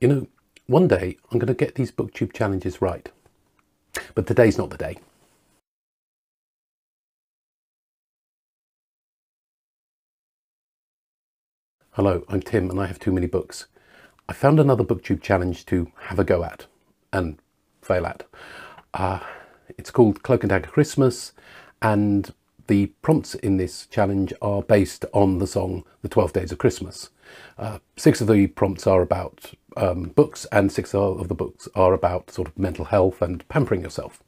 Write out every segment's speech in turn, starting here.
You know, one day I'm going to get these booktube challenges right. But today's not the day. Hello, I'm Tim and I have too many books. I found another booktube challenge to have a go at and fail at. Uh, it's called Cloak and Dagger Christmas and the prompts in this challenge are based on the song The 12 Days of Christmas. Uh, six of the prompts are about um, books and six of the books are about sort of mental health and pampering yourself.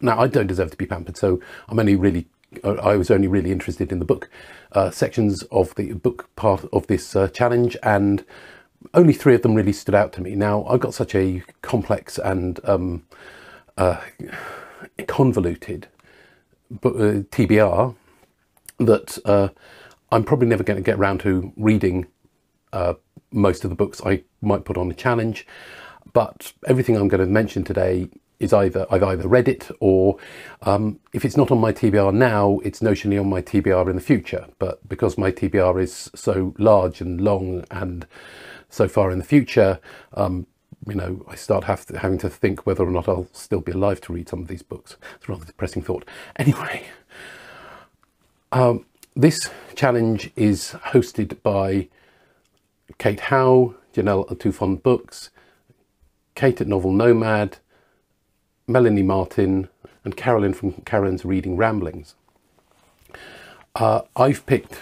Now, I don't deserve to be pampered, so I'm only really, I was only really interested in the book uh, sections of the book part of this uh, challenge and only three of them really stood out to me. Now, I've got such a complex and um, uh, convoluted uh, TBR that uh, I'm probably never going to get around to reading uh, most of the books I might put on a challenge. But everything I'm going to mention today is either I've either read it or um, if it's not on my TBR now, it's notionally on my TBR in the future. But because my TBR is so large and long and so far in the future, um, you know, I start to, having to think whether or not I'll still be alive to read some of these books. It's a rather depressing thought. Anyway, um, this challenge is hosted by Kate Howe, Janelle at Tufon Books, Kate at Novel Nomad, Melanie Martin, and Carolyn from Carolyn's Reading Ramblings. Uh, I've picked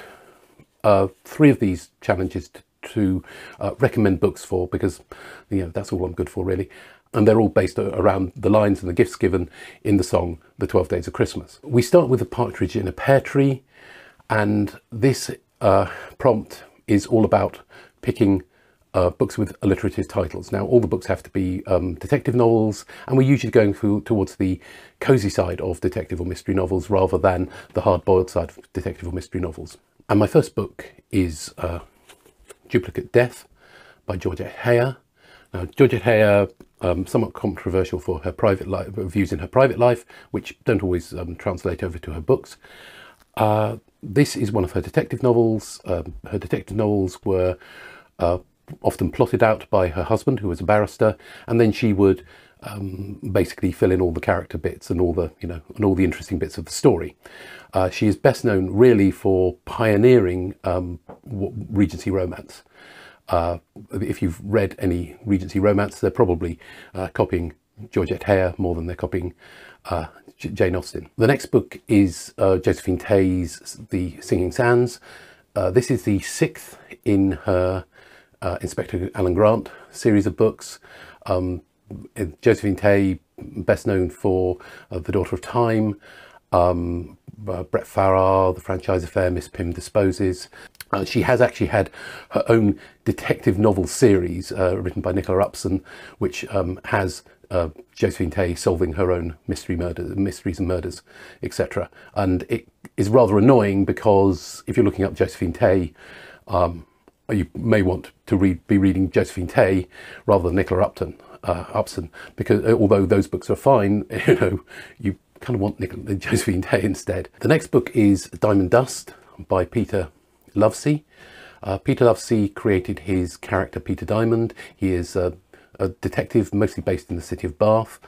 uh, three of these challenges to to uh, recommend books for because you know that's all I'm good for really and they're all based around the lines and the gifts given in the song The 12 Days of Christmas. We start with a partridge in a pear tree and this uh, prompt is all about picking uh, books with alliterative titles. Now all the books have to be um, detective novels and we're usually going towards the cosy side of detective or mystery novels rather than the hard-boiled side of detective or mystery novels. And my first book is uh, Duplicate Death by Georgette Heyer. Now, Georgette Heyer, um, somewhat controversial for her private life, views in her private life, which don't always um, translate over to her books. Uh, this is one of her detective novels. Um, her detective novels were uh, often plotted out by her husband, who was a barrister, and then she would um, basically fill in all the character bits and all the you know and all the interesting bits of the story. Uh, she is best known really for pioneering um, Regency romance. Uh, if you've read any Regency romance, they're probably uh, copying Georgette Heyer more than they're copying uh, Jane Austen. The next book is uh, Josephine Tey's The Singing Sands. Uh, this is the sixth in her Inspector Alan Grant series of books. Um, Josephine Tey, best known for The Daughter of Time, um, uh, Brat Farrar, The Franchise Affair, Miss Pym Disposes. Uh, she has actually had her own detective novel series uh, written by Nicola Upson, which um, has uh, Josephine Tey solving her own mystery murders, mysteries and murders, etc. And it is rather annoying because if you're looking up Josephine Tey, um, you may want to read, be reading Josephine Tey rather than Nicola Upton, uh, Upson, because uh, although those books are fine, you know, you kind of want Nicola, Josephine Tey instead. The next book is Diamond Dust by Peter Lovesey. Uh, Peter Lovesey created his character Peter Diamond. He is a, a detective mostly based in the city of Bath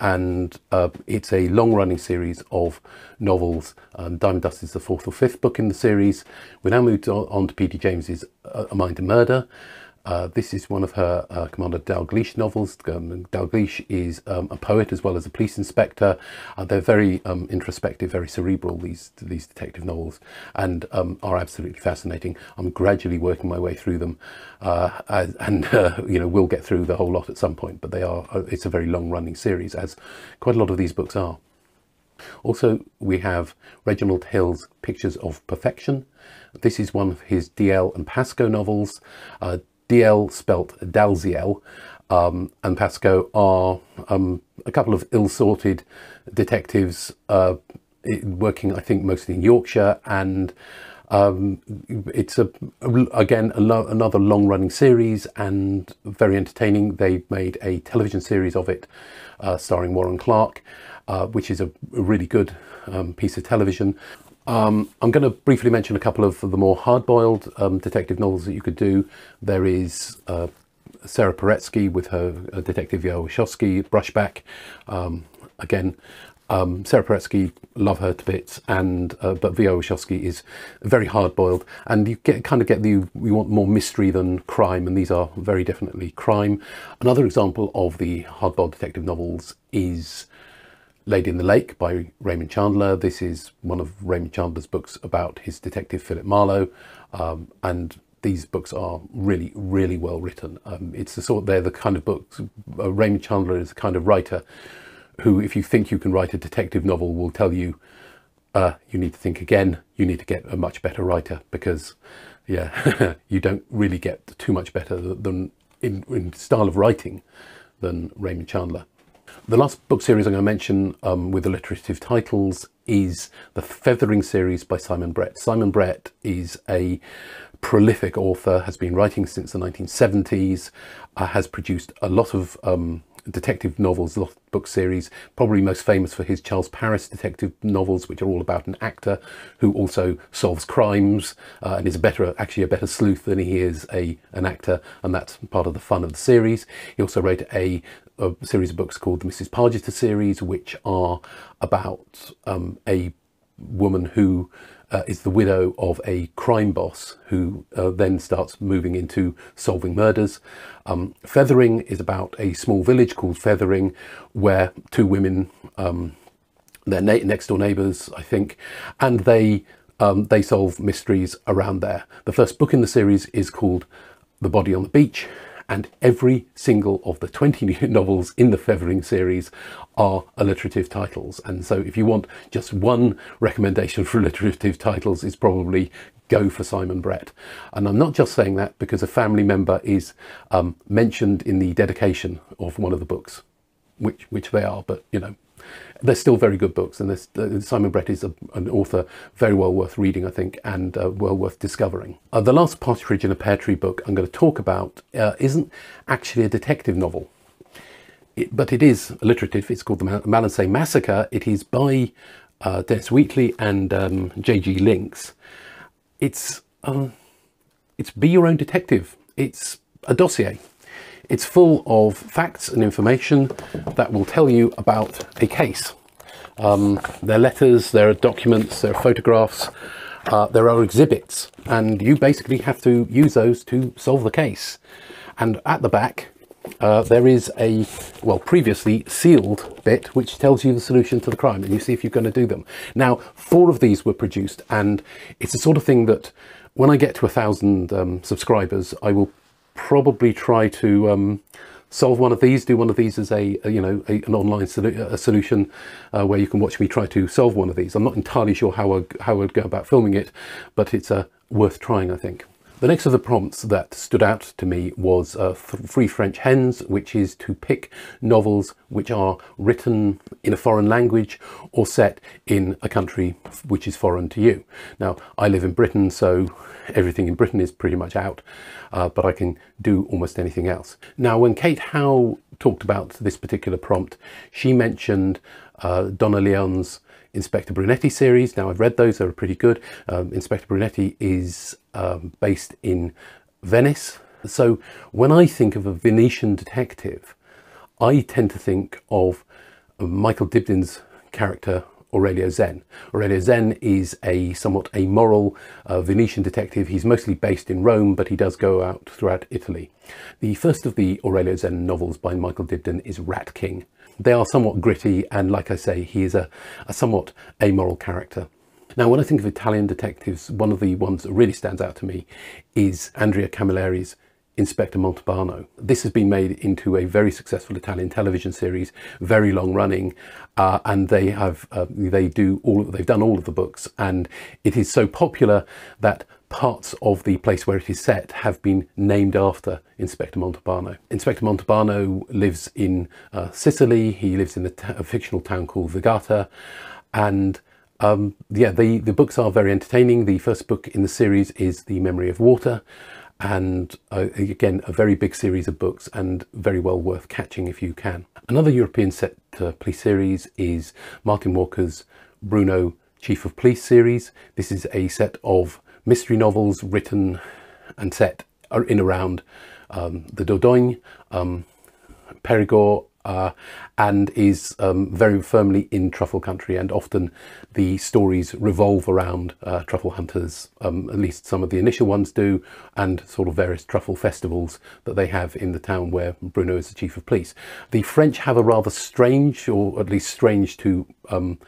and uh, it's a long-running series of novels. Um, Diamond Dust is the fourth or fifth book in the series. We now moved on, on to P.D. James's A Mind to Murder uh, this is one of her uh, Commander Dalgleish novels. Um, Dalgleish is um, a poet as well as a police inspector. Uh, they're very um, introspective, very cerebral, these these detective novels, and um, are absolutely fascinating. I'm gradually working my way through them, uh, and uh, you know we'll get through the whole lot at some point. But they are uh, it's a very long-running series, as quite a lot of these books are. Also, we have Reginald Hill's Pictures of Perfection. This is one of his DL and Pascoe novels. Uh, DL spelt Dalziel um, and Pascoe are um, a couple of ill-sorted detectives uh, working, I think, mostly in Yorkshire, and um, it's a again a lo another long-running series and very entertaining. They made a television series of it, uh, starring Warren Clarke, uh, which is a, a really good um, piece of television. Um, I'm going to briefly mention a couple of the more hard-boiled um, detective novels that you could do. There is uh, Sara Paretsky with her uh, Detective Viola Brushback. Um, again, um, Sara Paretsky, love her to bits, and uh, but Warshawski is very hard-boiled, and you get kind of get the you want more mystery than crime, and these are very definitely crime. Another example of the hard-boiled detective novels is Lady in the Lake by Raymond Chandler. This is one of Raymond Chandler's books about his detective Philip Marlowe, um, and these books are really, really well written. Um, it's the sort they're the kind of books. Uh, Raymond Chandler is the kind of writer who, if you think you can write a detective novel, will tell you uh, you need to think again. You need to get a much better writer because, yeah, you don't really get too much better than in, in style of writing than Raymond Chandler. The last book series I'm going to mention um, with alliterative titles is the Fethering series by Simon Brett. Simon Brett is a prolific author, has been writing since the 1970s, uh, has produced a lot of um, detective novels, lot book series, probably most famous for his Charles Paris detective novels, which are all about an actor who also solves crimes uh, and is a better, actually a better sleuth than he is a an actor, and that's part of the fun of the series. He also wrote a, a series of books called the Mrs. Pargeter series, which are about um, a woman who uh, is the widow of a crime boss who uh, then starts moving into solving murders. Um, Fethering is about a small village called Fethering where two women, um, they're next door neighbours, I think, and they um, they solve mysteries around there. The first book in the series is called The Body on the Beach, and every single of the 20 novels in the Fethering series are alliterative titles. And so if you want just one recommendation for alliterative titles, it's probably go for Simon Brett. And I'm not just saying that because a family member is um, mentioned in the dedication of one of the books, which, which they are, but you know, they're still very good books, and uh, Simon Brett is a, an author very well worth reading, I think, and uh, well worth discovering. Uh, the last Partridge in a Pear Tree book I'm going to talk about uh, isn't actually a detective novel, it, but it is alliterative. It's called The Malinsay Massacre. It is by uh, Dennis Wheatley and um, J.G. Links. It's um, it's be your own detective. It's a dossier. It's full of facts and information that will tell you about a case. Um, there are letters, there are documents, there are photographs, uh, there are exhibits, and you basically have to use those to solve the case. And at the back, uh, there is a, well, previously sealed bit which tells you the solution to the crime, and you see if you're going to do them. Now, four of these were produced, and it's the sort of thing that when I get to a thousand um, subscribers, I will probably try to um, solve one of these, do one of these as a, a you know a, an online solu a solution uh, where you can watch me try to solve one of these. I'm not entirely sure how I, how I'd go about filming it, but it's uh, worth trying, I think. The next of the prompts that stood out to me was uh, Free French Hens, which is to pick novels which are written in a foreign language or set in a country which is foreign to you. Now, I live in Britain, so everything in Britain is pretty much out, uh, but I can do almost anything else. Now, when Kate Howe talked about this particular prompt, she mentioned uh, Donna Leon's Inspector Brunetti series. Now, I've read those, they're pretty good. Um, Inspector Brunetti is um, based in Venice. So when I think of a Venetian detective, I tend to think of Michael Dibdin's character Aurelio Zen. Aurelio Zen is a somewhat amoral uh, Venetian detective. He's mostly based in Rome, but he does go out throughout Italy. The first of the Aurelio Zen novels by Michael Dibdin is Ratking. They are somewhat gritty, and like I say, he is a, a somewhat amoral character. Now, when I think of Italian detectives, one of the ones that really stands out to me is Andrea Camilleri's Inspector Montalbano. This has been made into a very successful Italian television series, very long running, uh, and they have uh, they do all they've done all of the books, and it is so popular that parts of the place where it is set have been named after Inspector Montalbano. Inspector Montalbano lives in uh, Sicily. He lives in a, a fictional town called Vigata, and um, yeah, the the books are very entertaining. The first book in the series is The Memory of Water and uh, again a very big series of books and very well worth catching if you can. Another European set uh, police series is Martin Walker's Bruno Chief of Police series. This is a set of mystery novels written and set in around um, the Dordogne, um, Perigord, uh, and is um, very firmly in truffle country and often the stories revolve around uh, truffle hunters, um, at least some of the initial ones do, and sort of various truffle festivals that they have in the town where Bruno is the chief of police. The French have a rather strange, or at least strange to um,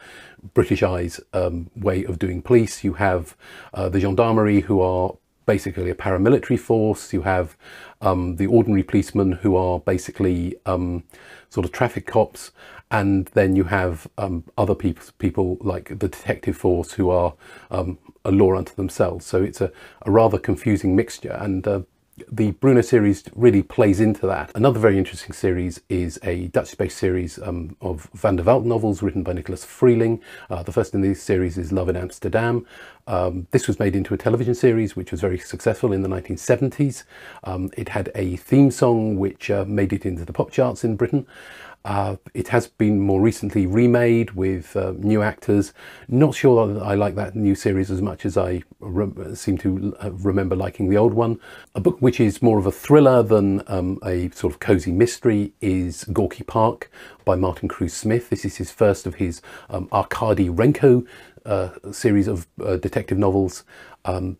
British eyes, um, way of doing police. You have uh, the gendarmerie who are basically a paramilitary force. You have um, the ordinary policemen who are basically um, sort of traffic cops, and then you have um, other people, people like the detective force who are um, a law unto themselves. So it's a, a rather confusing mixture, and uh, the Bruno series really plays into that. Another very interesting series is a Dutch-based series um, of Van der Valk novels written by Nicolas Freeling. Uh, the first in this series is Love in Amsterdam. Um, this was made into a television series which was very successful in the 1970s. Um, it had a theme song which uh, made it into the pop charts in Britain. Uh, it has been more recently remade with uh, new actors. Not sure that I like that new series as much as I seem to uh, remember liking the old one. A book which is more of a thriller than um, a sort of cosy mystery is Gorky Park by Martin Cruz Smith. This is his first of his um, Arkady Renko uh, series of uh, detective novels. Um,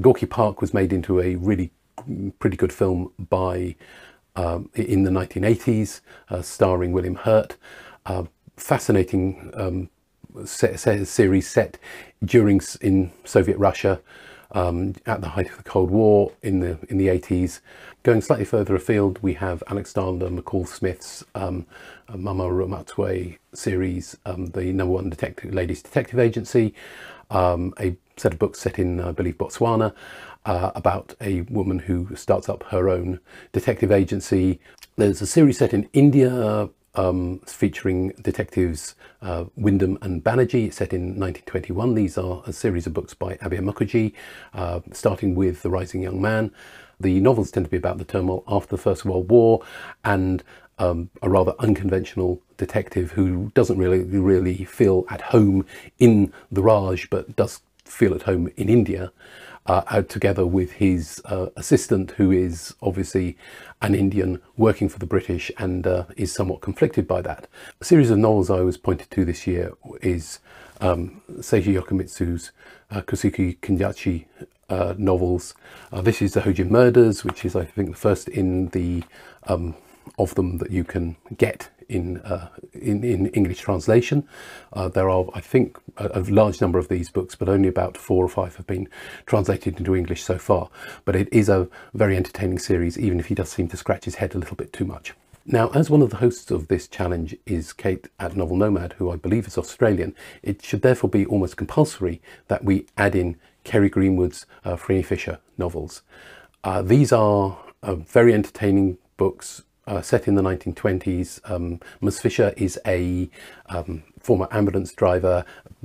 Gorky Park was made into a really pretty good film by um, in the 1980s, uh, starring William Hurt. Uh, fascinating um, set, set, series set during in Soviet Russia um, at the height of the Cold War in the in the 80s. Going slightly further afield, we have Alexander McCall Smith's um, Mma Ramotswe series, um, the number one detective, ladies detective agency, um, a set of books set in, I believe, Botswana, uh, about a woman who starts up her own detective agency. There's a series set in India um, featuring detectives uh, Wyndham and Banerjee, set in 1921. These are a series of books by Abir Mukherjee, uh, starting with The Rising Young Man. The novels tend to be about the turmoil after the First World War and um, a rather unconventional detective who doesn't really really feel at home in the Raj but does feel at home in India uh, out together with his uh, assistant, who is obviously an Indian working for the British and uh, is somewhat conflicted by that. A series of novels I was pointed to this year is um, Seishi Yokomizo's uh, Kosuke Kindaichi uh, novels. Uh, this is the Honjin Murders, which is, I think, the first in the um, of them that you can get in, uh, in, in, English translation. Uh, there are, I think, a, a, large number of these books, but only about four or five have been translated into English so far. But it is a very entertaining series, even if he does seem to scratch his head a little bit too much. Now, as one of the hosts of this challenge is Kate at Novel Nomad, who I believe is Australian, it should therefore be almost compulsory that we add in Kerry Greenwood's uh, Fisher novels. Uh, these are uh, very entertaining books uh, set in the 1920s. Um, Ms. Fisher is a um, former ambulance driver,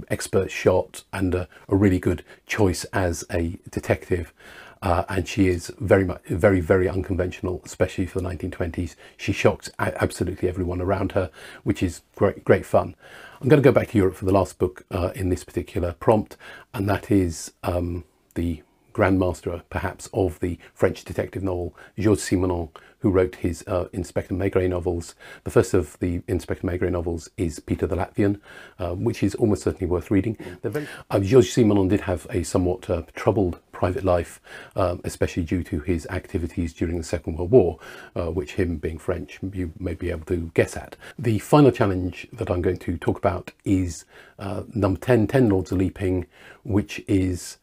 expert shot, and a, a, really good choice as a detective. Uh, and she is very much, very, very unconventional, especially for the 1920s. She shocks absolutely everyone around her, which is great, great fun. I'm going to go back to Europe for the last book uh, in this particular prompt, and that is um, the grandmaster, perhaps, of the French detective novel, Georges Simenon, who wrote his uh, Inspector Maigret novels. The first of the Inspector Maigret novels is Pietr the Latvian, uh, which is almost certainly worth reading. Very, uh, Georges Simenon did have a somewhat uh, troubled private life, um, especially due to his activities during the Second World War, uh, which him being French, you may be able to guess at. The final challenge that I'm going to talk about is uh, number 10, 10 Lords of Leaping, which is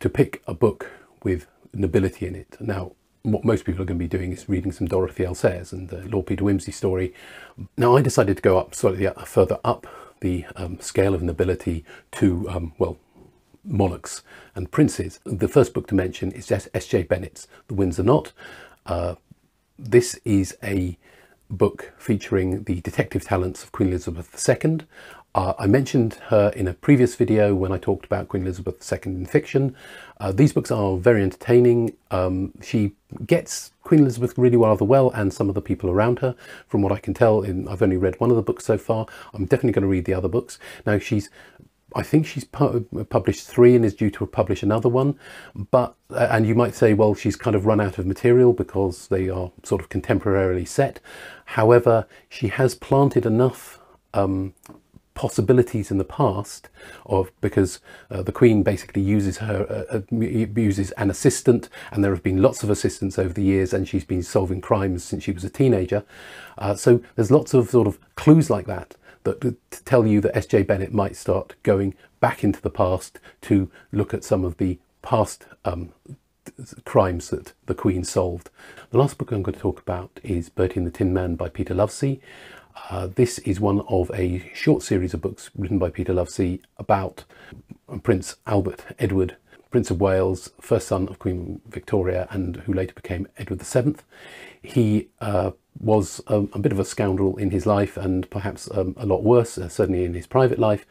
to pick a book with nobility in it. Now, what most people are going to be doing is reading some Dorothy L. Sayers and the Lord Peter Wimsey story. Now, I decided to go up slightly further up the um, scale of nobility to, um, well, monarchs and princes. The first book to mention is S.J. Bennett's The Windsor Knot. Uh, this is a book featuring the detective talents of Queen Elizabeth II. Uh, I mentioned her in a previous video when I talked about Queen Elizabeth II in fiction. Uh, these books are very entertaining. Um, she gets Queen Elizabeth really rather well and some of the people around her. From what I can tell, in, I've only read one of the books so far. I'm definitely going to read the other books. Now she's I think she's pu- published three and is due to publish another one. But uh, and you might say, well, she's kind of run out of material because they are sort of contemporarily set. However, she has planted enough um, possibilities in the past of because uh, the queen basically uses her uh, uh uses an assistant and there have been lots of assistants over the years and she's been solving crimes since she was a teenager uh, so there's lots of sort of clues like that that tell you that SJ Bennett might start going back into the past to look at some of the past um, crimes that the Queen solved. The last book I'm going to talk about is Bertie and the Tin Man by Peter Lovesey. Uh, this is one of a short series of books written by Peter Lovesey about Prince Albert Edward, Prince of Wales, first son of Queen Victoria, and who later became Edward VII. He uh, was um, a bit of a scoundrel in his life and perhaps um, a lot worse, uh, certainly in his private life,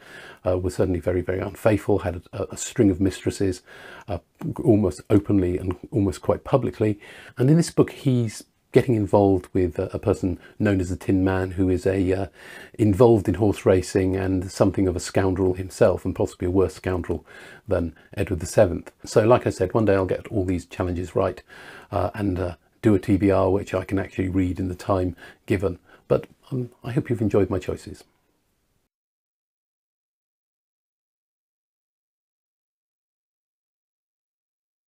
uh, was certainly very, very unfaithful, had a, a string of mistresses, uh, almost openly and almost quite publicly. And in this book, he's getting involved with a, a person known as the Tin Man, who is a uh, involved in horse racing and something of a scoundrel himself, and possibly a worse scoundrel than Edward VII. So, like I said, one day I'll get all these challenges right uh, and uh, do a TBR which I can actually read in the time given. But um, I hope you've enjoyed my choices.